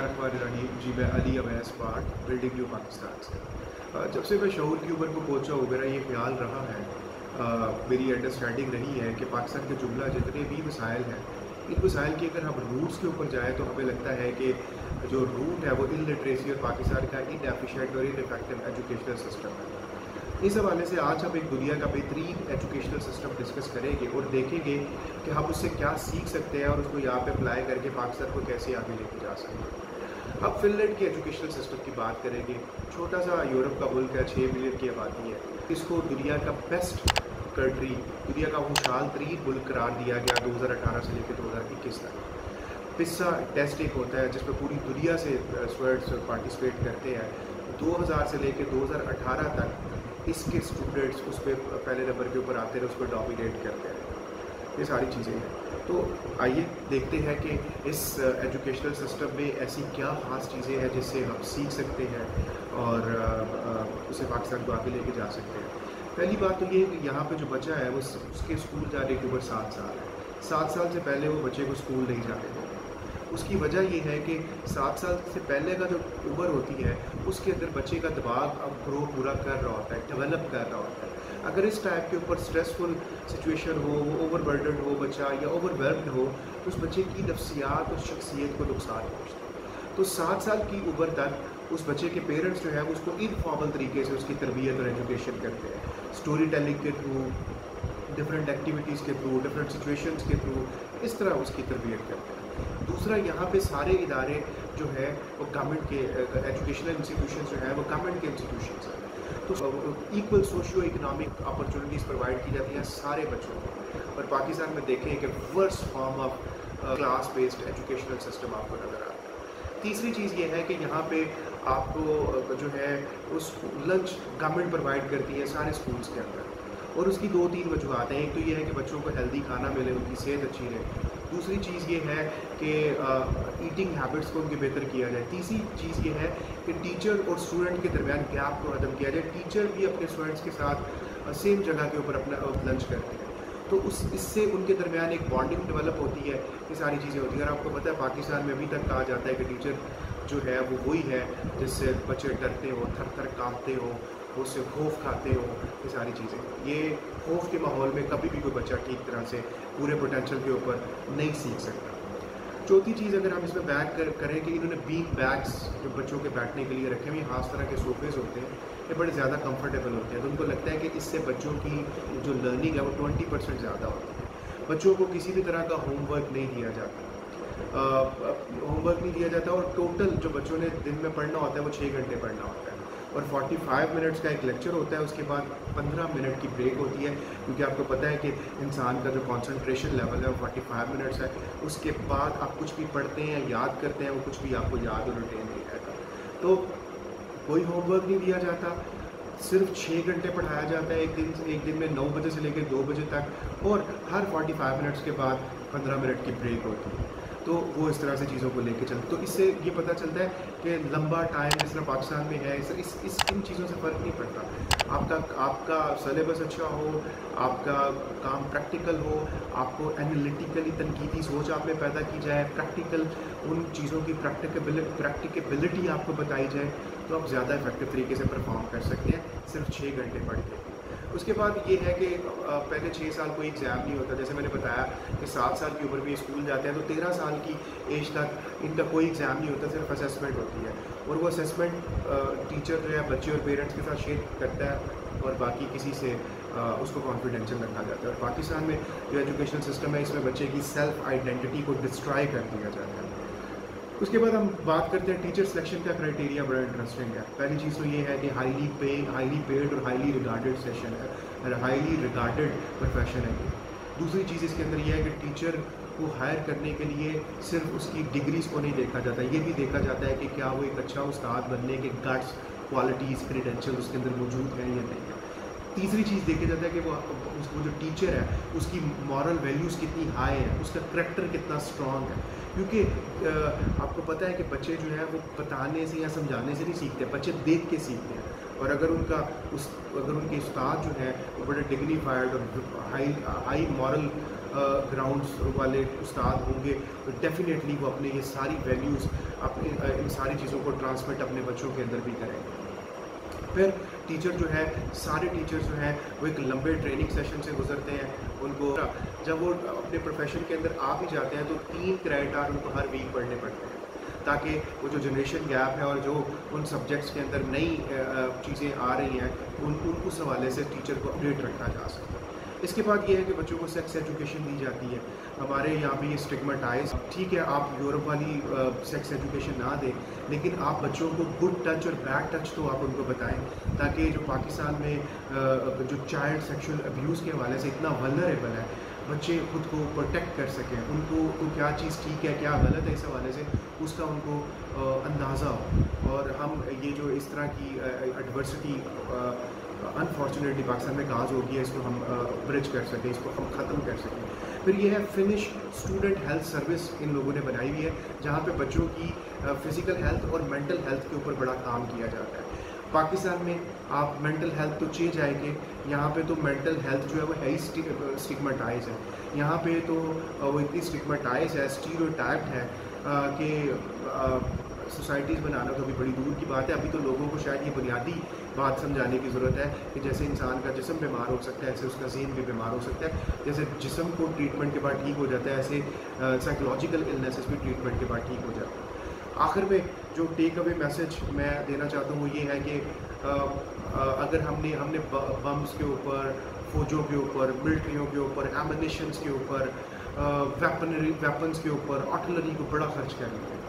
बिस्मिल्लाहिर्रहमानिर्रहीम जी मैं Ali Awais part building new Pakistan से जब से मैं शहूर की उम्र को पहुँचा हूँ मेरा ये ख्याल रहा है आ, मेरी अंडरस्टैंडिंग रही है कि पाकिस्तान के जुमला जितने भी मिसाइल हैं इन मिसाइल की अगर हम रूट्स के ऊपर जाएँ तो हमें लगता है कि जो रूट है वो इन लिटरेसी और पाकिस्तान का इन एफिशेंट और इन इफ़ेक्टिव एजुकेशनल सिस्टम है। इस हवाले से आज हम एक दुनिया का बेहतरीन एजुकेशनल सिस्टम डिस्कस करेंगे और देखेंगे कि हम उससे क्या सीख सकते हैं और उसको यहाँ पे अप्लाई करके पाकिस्तान को कैसे आगे लेके जा सकते हैं। अब फिनलैंड के एजुकेशनल सिस्टम की बात करेंगे। छोटा सा यूरोप का मुल्क है छः मिलियन की आबादी है। इसको दुनिया का बेस्ट कंट्री दुनिया का खुशहाल तरीन मुल्क करार दिया गया 2018 से लेकर 2021 तक। पिस्सा टेस्ट एक होता है, जिसमें पूरी दुनिया से स्टूडेंट्स पार्टिसिपेट करते हैं। 2000 से लेकर 2018 तक इसके स्टूडेंट्स उस पर पहले नंबर के ऊपर आते हैं उस पर डोमिनेट करते हैं। ये सारी चीज़ें हैं। तो आइए देखते हैं कि इस एजुकेशनल सिस्टम में ऐसी क्या ख़ास चीज़ें हैं जिससे हम सीख सकते हैं और उसे पाकिस्तान को आगे लेके जा सकते हैं। पहली बात तो ये कि यहाँ पे जो बच्चा है वो उसके स्कूल जाने की उम्र सात साल है। सात साल से पहले वो बच्चे को स्कूल नहीं जाते देते उसकी वजह ये है कि सात साल से पहले का जो उम्र होती है, उसके अंदर बच्चे का दिमाग अब ग्रो पूरा कर रहा होता है डेवलप कर रहा होता है। अगर इस टाइप के ऊपर स्ट्रेसफुल सिचुएशन हो, वो ओवरबर्डन हो, बच्चा या ओवरवेल्ड हो तो उस बच्चे की नफ्सियात और शख्सियत को नुकसान पहुँचता है। तो सात साल की उम्र तक उस बच्चे के पेरेंट्स जो है उसको इनफॉर्मल तरीके से उसकी तरबियत और एजुकेशन करते हैं। स्टोरी टेलिंग के थ्रू डिफरेंट एक्टिविटीज़ के थ्रू डिफरेंट सिचुएशंस के थ्रू इस तरह उसकी तरबियत करते हैं। दूसरा यहाँ पे सारे इदारे जो है, वो गवर्नमेंट के एजुकेशनल इंस्टीट्यूशन जो है, वो गवर्नमेंट के इंस्टीट्यूशन हैं। तो equal socio economic opportunities provide की जाती हैं सारे बच्चों को। और पाकिस्तान में देखें कि worst form of class based educational system आपको नज़र आता है। तीसरी चीज़ ये है कि यहाँ पे आपको जो है, उस लंच गवर्नमेंट प्रोवाइड करती है सारे स्कूल्स के अंदर। और उसकी दो तीन वजूहत हैं। एक तो ये है कि बच्चों को हेल्दी खाना मिले, उनकी सेहत अच्छी रहे। दूसरी चीज़ ये है कि ईटिंग हैबिट्स को उनके बेहतर किया जाए। तीसरी चीज़ ये है कि टीचर और स्टूडेंट के दरमियान गैप को ख़त्म किया जाए। टीचर भी अपने स्टूडेंट्स के साथ सेम जगह के ऊपर अपना लंच करते हैं। तो उस, इससे उनके दरमियान एक बॉन्डिंग डेवलप होती है, ये सारी चीज़ें होती हैं। अगर आपको पता है, पाकिस्तान में अभी तक कहा जाता है कि टीचर जो है, वो वही है जिससे बच्चे डरते हो थर थर कांपते हो उससे खौफ खाते हो ये सारी चीज़ें। ये खौफ के माहौल में कभी भी कोई बच्चा ठीक तरह से पूरे पोटेंशियल के ऊपर नहीं सीख सकता। चौथी चीज़ अगर हम इसमें बैक कर, करें कि इन्होंने बीन बैग्स जो बच्चों के बैठने के लिए रखे हुए खास तरह के सोफेज होते हैं ये बड़े ज़्यादा कंफर्टेबल होते हैं। तो उनको लगता है कि इससे बच्चों की जो लर्निंग है वो ट्वेंटी परसेंट ज़्यादा होती है। बच्चों को किसी भी तरह का होमवर्क नहीं दिया जाता। होमवर्क नहीं दिया जाता और टोटल जो बच्चों ने दिन में पढ़ना होता है वो छः घंटे पढ़ना होता है। और 45 मिनट्स का एक लेक्चर होता है, उसके बाद 15 मिनट की ब्रेक होती है, क्योंकि आपको पता है कि इंसान का जो कंसंट्रेशन लेवल है, वो 45 मिनट्स है। उसके बाद आप कुछ भी पढ़ते हैं याद करते हैं, वो कुछ भी आपको याद और रिटेन नहीं रहता। तो कोई होमवर्क नहीं दिया जाता, सिर्फ़ छः घंटे पढ़ाया जाता है एक दिन एक दिन में नौ बजे से लेकर दो बजे तक, और हर 45 मिनट्स के बाद 15 मिनट की ब्रेक होती है। तो वो इस तरह से चीज़ों को लेके चलते तो इससे ये पता चलता है कि लंबा टाइम जिस तरह पाकिस्तान में है इस इस, इस इन चीज़ों से फ़र्क नहीं पड़ता। आपका आपका सलेबस अच्छा हो आपका काम प्रैक्टिकल हो आपको एनालिटिकली तनकीदी सोच आप में पैदा की जाए प्रैक्टिकल उन चीज़ों की प्रैक्टिकबिल प्रैक्टिकबिलिटी आपको बताई जाए तो आप ज़्यादा इफ़ेक्टिव तरीके से परफॉर्म कर सकते हैं सिर्फ़ छः घंटे पढ़ के। उसके बाद ये है कि पहले छः साल कोई एग्ज़ाम नहीं होता। जैसे मैंने बताया कि सात साल की उम्र में स्कूल जाते हैं तो तेरह साल की एज तक इनका कोई एग्ज़ाम नहीं होता, सिर्फ़ असेसमेंट होती है। और वो असेसमेंट टीचर जो है, बच्चे और पेरेंट्स के साथ शेयर करता है और बाकी किसी से उसको कॉन्फिडेंशियल रखा जाता है। और पाकिस्तान में जो एजुकेशन सिस्टम है, इसमें बच्चे की सेल्फ आइडेंटिटी को डिस्ट्रॉय कर दिया जाता है। उसके बाद हम बात करते हैं टीचर सिलेक्शन का क्राइटेरिया बड़ा इंटरेस्टिंग है। पहली चीज़ तो ये है कि हाईली पे हाईली पेड और हाईली रिगार्डेड सेशन है हाईली रिगार्डेड प्रोफेशन है दूसरी चीज़ इसके अंदर यह है कि टीचर को हायर करने के लिए सिर्फ़ उसकी डिग्रीज को नहीं देखा जाता। ये भी देखा जाता है कि क्या वो एक अच्छा उस्ताद बनने के गट्स क्वालिटीज़ क्रीडेंशियल उसके अंदर मौजूद हैं या नहीं। है तीसरी चीज़ देखा जाता है कि वो उसको जो टीचर है, उसकी मॉरल वैल्यूज़ कितनी हाई है, उसका करेक्टर कितना स्ट्रॉन्ग है। क्योंकि आपको पता है कि बच्चे जो है, वो बताने से या समझाने से नहीं सीखते, बच्चे देख के सीखते हैं। और अगर उनका उस, अगर उनके उस्ताद जो है, वो बड़े डिग्नीफाइड और हाई हाई मॉरल ग्राउंड्स वाले उस्ताद होंगे तो डेफिनेटली वो अपने ये सारी वैल्यूज़ अपने इन सारी चीज़ों को ट्रांसमिट अपने बच्चों के अंदर भी करेंगे। फिर टीचर जो है, सारे टीचर्स जो हैं, वो एक लंबे ट्रेनिंग सेशन से गुजरते हैं। उनको जब वो अपने प्रोफेशन के अंदर आ भी जाते हैं तो तीन क्रेडिट उनको हर वीक पढ़ने पड़ते हैं। ताकि वो जो जनरेशन गैप है और जो उन सब्जेक्ट्स के अंदर नई चीज़ें आ रही हैं, उन उन उस हवाले से टीचर को अपडेट रखा जा सकता है इसके बाद ये है कि बच्चों को सेक्स एजुकेशन दी जाती है। हमारे यहाँ पे ये स्टिग्माटाइज ठीक है आप यूरोप वाली सेक्स एजुकेशन ना दें लेकिन आप बच्चों को गुड टच और बैड टच तो आप उनको बताएँ ताकि जो पाकिस्तान में आ, जो चाइल्ड सेक्सुअल अब्यूज़ के हवाले से इतना वलरेबल है बच्चे खुद को प्रोटेक्ट कर सकें उनको तो क्या चीज़ ठीक है क्या गलत है इस हवाले से उसका उनको अंदाज़ा हो। और हम ये जो इस तरह की एडवर्सिटी अनफॉर्चुनेटली पाकिस्तान में काज होगी है इसको हम ब्रिज कर सकें, इसको हम ख़त्म कर सकें। फिर ये है फिनिश स्टूडेंट हेल्थ सर्विस इन लोगों ने बनाई हुई है, जहाँ पे बच्चों की फ़िज़िकल हेल्थ और मेंटल हेल्थ के ऊपर बड़ा काम किया जाता है। पाकिस्तान में आप मेंटल हेल्थ तो चेंज आएँगे, यहाँ पे तो मेंटल हेल्थ जो है वो है ही स्टिग्माटाइज है। यहाँ पे तो वो इतनी स्टिग्माटाइज है स्टीरियोटाइप्ड है कि सोसाइटीज़ बनाना तो अभी बड़ी दूर की बात है। अभी तो लोगों को शायद ये बुनियादी बात समझाने की ज़रूरत है कि जैसे इंसान का जिसम बीमार हो सकता है, ऐसे उसका जहन भी बीमार हो सकता है। जैसे जिसम को ट्रीटमेंट के बाद ठीक हो जाता है, ऐसे साइकोलॉजिकल इलनेसेस भी ट्रीटमेंट के बाद ठीक हो जाता है। आखिर में जो टेक अवे मैसेज मैं देना चाहता हूँ ये है कि अगर हमने हमने बम्स के ऊपर, फौजों के ऊपर मिल्ट्रियों के ऊपर एमिनेशंस के ऊपर वेपनरी वेपन्स के ऊपर आर्टिलरी को बड़ा खर्च कर लिया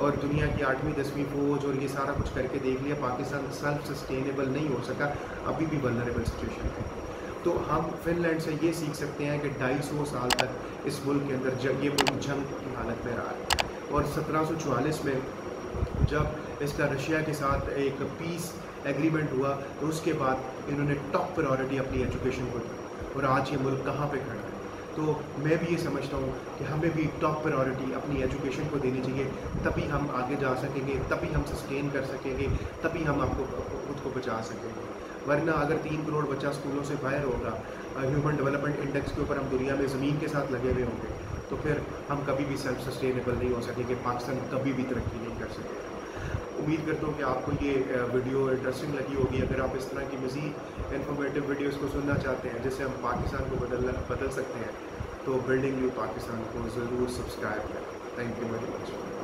और दुनिया की आठवीं, दसवीं फौज और ये सारा कुछ करके देख लिया, पाकिस्तान सेल्फ सस्टेनेबल नहीं हो सका, अभी भी वनरेबल सिचुएशन है। तो हम फिनलैंड से ये सीख सकते हैं कि ढाई सौ साल तक इस मुल्क के अंदर जब ये मुल्क जंग की हालत में रहा है। और सत्रह में जब इसका रशिया के साथ एक पीस एग्रीमेंट हुआ तो उसके बाद इन्होंने टॉप प्रायोरिटी अपनी एजुकेशन को दी। और आज ये मुल्क कहाँ पे खड़ा है? तो मैं भी ये समझता हूँ कि हमें भी टॉप प्रायोरिटी अपनी एजुकेशन को देनी चाहिए। तभी हम आगे जा सकेंगे, तभी हम सस्टेन कर सकेंगे, तभी हम आपको खुद को बचा सकेंगे। वरना अगर तीन करोड़ बच्चा स्कूलों से बाहर होगा ह्यूमन डेवलपमेंट इंडेक्स के ऊपर हम दुनिया में ज़मीन के साथ लगे हुए होंगे तो फिर हम कभी भी सेल्फ सस्टेनेबल नहीं हो सकेंगे। पाकिस्तान कभी भी तरक्की नहीं कर सकेगा। उम्मीद करता हूँ कि आपको ये वीडियो इंटरेस्टिंग लगी होगी। अगर आप इस तरह की मज़ीद इन्फॉर्मेटिव वीडियोज़ को सुनना चाहते हैं, जिससे हम पाकिस्तान को बदल बदल सकते हैं तो बिल्डिंग न्यू पाकिस्तान को ज़रूर सब्सक्राइब करें। Thank you very much